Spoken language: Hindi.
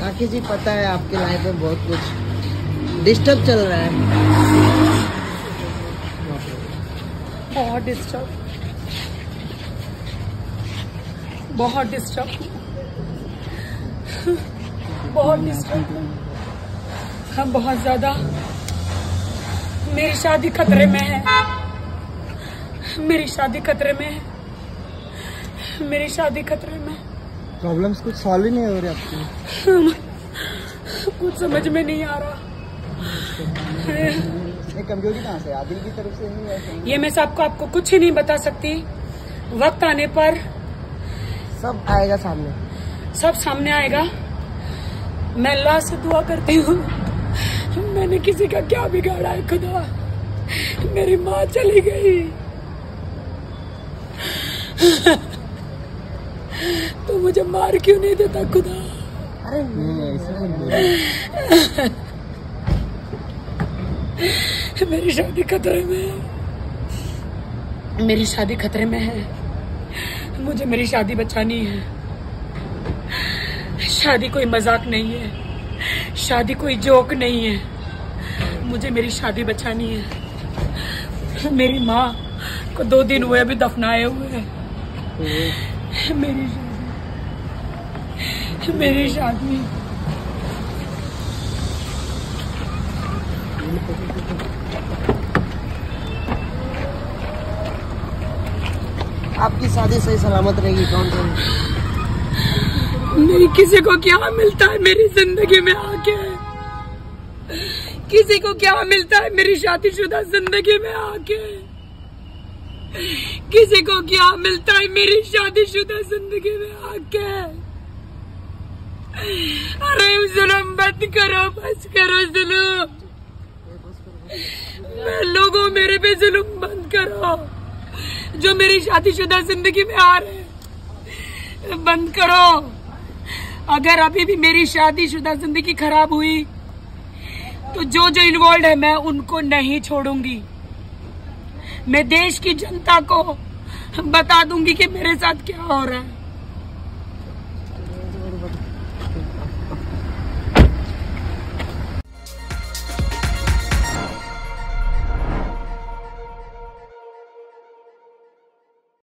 राखी जी पता है आपके लाइफ में बहुत कुछ डिस्टर्ब चल रहा है। बहुत डिस्टर्ब बहुत डिस्टर्ब बहुत डिस्टर्ब हम बहुत ज़्यादा मेरी शादी खतरे में है। मेरी शादी खतरे में है। मेरी शादी खतरे में। है प्रॉब्लम्स कुछ सॉल्व ही नहीं हो रहे आपकी कुछ समझ में नहीं आ रहा। ये कमज़ोरी कहाँ से आदिल की तरफ़ से नहीं है ये मैं सबको आपको कुछ ही नहीं बता सकती। वक्त आने पर सब आएगा सामने। सब सामने आएगा। मैं अल्लाह से दुआ करती हूँ। मैंने किसी का क्या बिगाड़ा है खुदा? मेरी माँ चली गई। तो मुझे मार क्यों नहीं देता खुदा? अरे नहीं मेरी शादी खतरे में है। मेरी शादी खतरे में है। मुझे मेरी शादी बचानी है। शादी कोई मज़ाक नहीं है। शादी कोई जोक नहीं है। मुझे मेरी शादी बचानी है। मेरी माँ को दो दिन हुए अभी दफनाए हुए। हैं मेरी शादी। मेरी शादी। आपकी शादी सही सलामत रहेगी कौन कौन? नहीं किसी को क्या मिलता है मेरी ज़िंदगी में आके? किसी को क्या मिलता है मेरी शादीशुदा ज़िंदगी में आके? किसी को क्या मिलता है मेरी शादीशुदा ज़िंदगी में आके? अरे जुल्म बंद करो, बस करो जुल्म। लोगों मेरे पे जुलम बंद करो। जो मेरी शादीशुदा ज़िंदगी में आ रहे बंद करो। अगर अभी भी मेरी शादीशुदा ज़िंदगी खराब हुई तो जो जो इन्वॉल्व है, मैं उनको नहीं छोड़ूँगी। मैं देश की जनता को बता दूँगी कि मेरे साथ क्या हो रहा है।